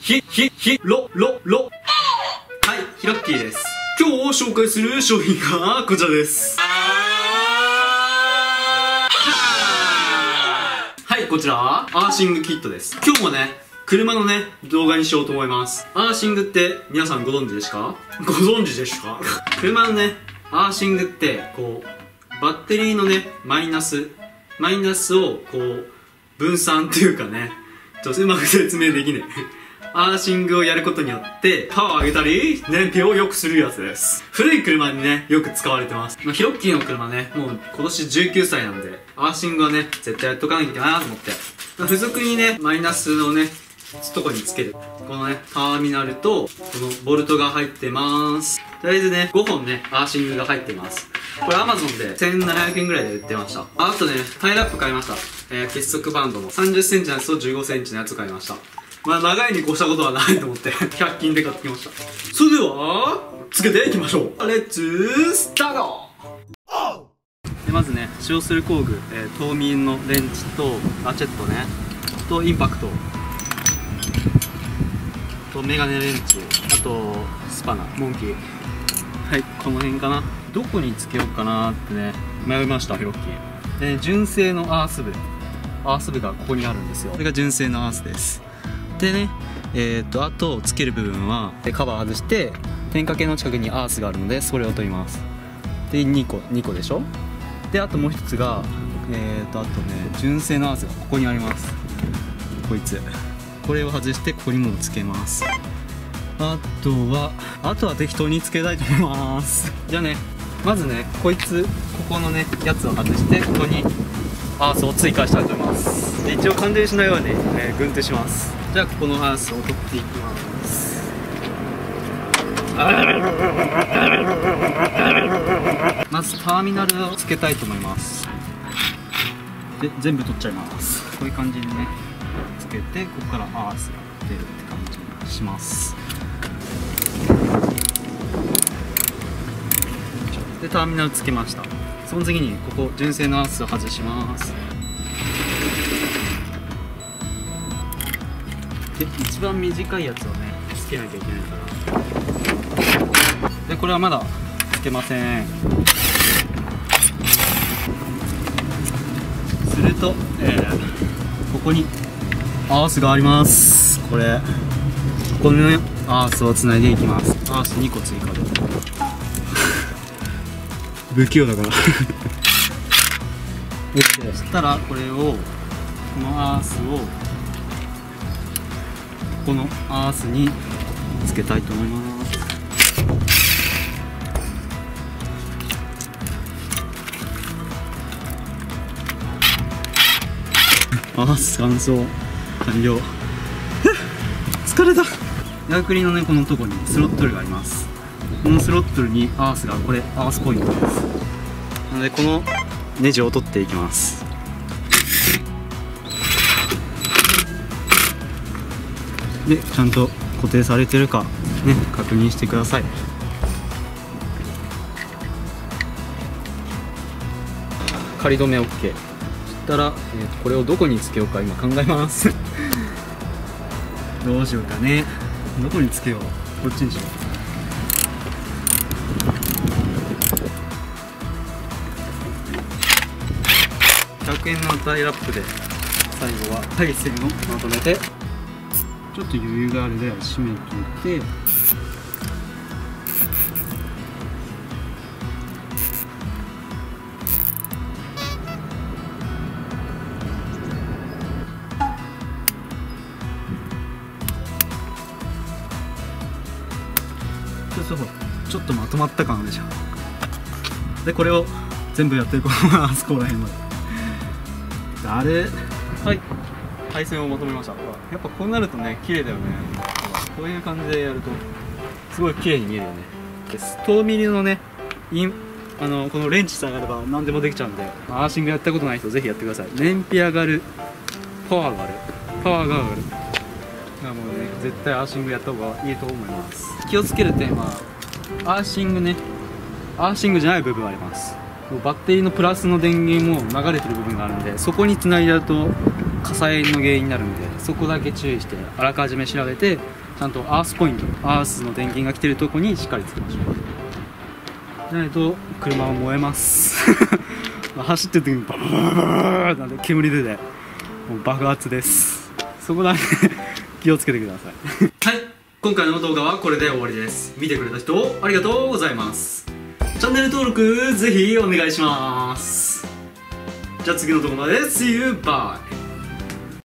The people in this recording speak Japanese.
ひ、ひ、ひ、ろ、ろ、ろ。はい、ヒロッキーです。今日紹介する商品がこちらです。はい、こちら、アーシングキットです。今日もね、車のね、動画にしようと思います。アーシングって皆さんご存知ですか？ご存知ですか？車のね、アーシングって、こう、バッテリーのね、マイナス、マイナスをこう、分散っていうかね、ちょっとうまく説明できねえ。アーシングをやることによって、パワーを上げたり、燃費を良くするやつです。古い車にね、よく使われてます。ま、ヒロッキーの車ね、もう今年19歳なんで、アーシングはね、絶対やっとかなきゃいけないなと思って。まあ付属にね、マイナスのね、とこにつける。このね、ターミナルと、このボルトが入ってます。とりあえずね、5本ね、アーシングが入ってます。これ Amazon で1700円ぐらいで売ってました。あとね、タイラップ買いました。えー、結束バンドの30センチのやつと15センチのやつ買いました。まあ、長いに越したことはないと思って、100均で買ってきました。それでは、つけていきましょう。レッツスタートでまずね、使用する工具、えー、透明のレンチとラチェットね、とインパクト、とメガネレンチ、あとスパナ、モンキー。はい、この辺かな。どこにつけようかなってね、迷いました、ヒロッキー。で、純正のアース部。アース部がここにあるんですよ。これが純正のアースです。でね、えー、とあとつける部分はカバー外して点火系の近くにアースがあるのでそれを取りますで2個2個でしょ？であともう一つがえー、とあとね純正のアースがここにありますこいつこれを外してここにもつけます。あとはあとは適当につけたいと思います。じゃあねまずねこいつここのねやつを外してここにアースを追加したいと思います。で一応感電しないように、えー、軍手します。じゃあここのアースを取っていきます。まずターミナルをつけたいと思います。で全部取っちゃいます。こういう感じでね。つけてここからアースが出るって感じにしますでターミナルつけました。その次にここ純正のアースを外します。で一番短いやつをねつけなきゃいけないから。でこれはまだつけません。すると、えー、ここにアースがあります。これ。このねアースをつないでいきます。アース2個追加で。不器用だから。そしたらこれをこのアースをこのアースにつけたいと思います。アース乾燥完了。疲れた。ヤクリのねこのとこにスロットルがあります。このスロットルにアースがこれアースポイントです。なのでこのネジを取っていきます。でちゃんと固定されてるかね確認してください。仮止め OK そしたら、えー、これをどこにつけようか今考えますどうしようかね。どこにつけよう。こっちにしよう。100円のタイラップで最後は配線をまとめて。ちょっと余裕があるで締めといて。そうそうちょっとまとまった感あるじゃん。でこれを全部やってるこのあそこら辺まで。あれはい。配線をまとめました。やっぱこうなるとね綺麗だよね。こういう感じでやるとすごい綺麗に見えるよね。です遠見のねインあのこのレンチさえあれば何でもできちゃうんでアーシングやったことない人ぜひやってください。燃費上がる。パワーが上がる。パワーが上がる絶対アーシングやった方がいいと思います。気をつける点はアーシングね。アーシングじゃない部分あります。バッテリーのプラスの電源も流れてる部分があるんでそこにつないだと火災の原因になるんでそこだけ注意してあらかじめ調べてちゃんとアースポイントアースの電源が来てるとこにしっかりつけましょう。じゃないと車は燃えます。走ってる時にババババババなんで煙出てもう爆発ですそこだけ気をつけてください。はい。今回の動画はこれで終わりです。見てくれた人ありがとうございます。チャンネル登録ぜひお願いします。じゃあ次の動画まで。See you! Bye!